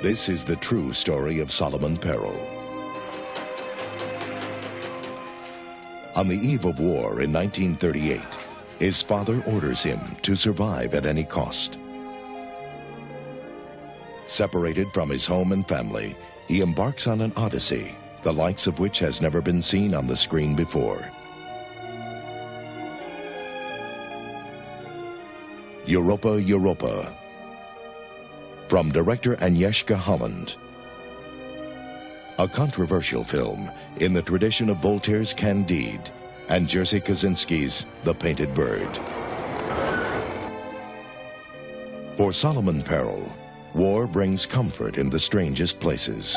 This is the true story of Solomon Perel. On the eve of war in 1938, his father orders him to survive at any cost. Separated from his home and family, he embarks on an odyssey, the likes of which has never been seen on the screen before. Europa Europa from director Agnieszka Holland. A controversial film in the tradition of Voltaire's Candide and Jerzy Kosinski's The Painted Bird. For Solomon Perel, war brings comfort in the strangest places.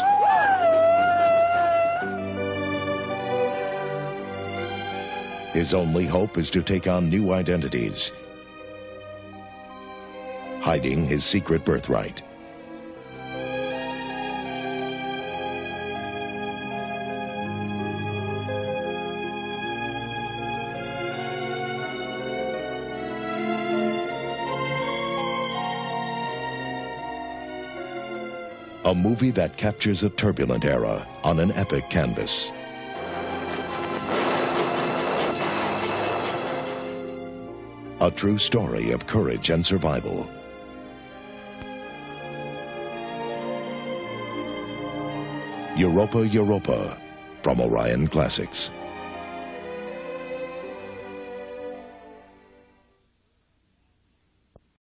His only hope is to take on new identities hiding his secret birthright. A movie that captures a turbulent era on an epic canvas. A true story of courage and survival. Europa Europa from Orion Classics.